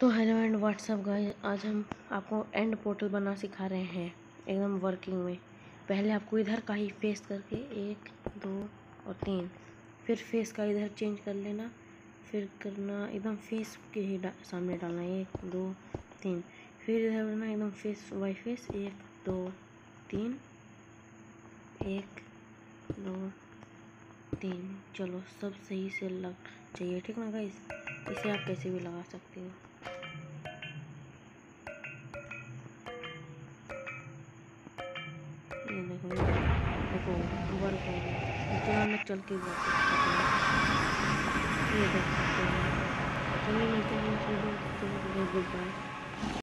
तो hello and WhatsApp guys आज हम आपको एंड पोर्टल बना सिखा रहे हैं एकदम वर्किंग में। पहले आपको इधर का ही फेस करके एक दो और तीन फिर फेस का इधर चेंज कर लेना फिर करना एकदम फेस के ही डा, सामने डालना एक दो तीन फिर इधर करना एकदम फेस वाई फेस एक दो तीन एक दो तीन चलो सब सही से लग चाहिए ठीक ना गाइस? इसे आप कैसे भी लगा सकते हो। ये देखो देखो इतना चल के ये देख सकते हैं चलिए मिलते हैं गुड बाय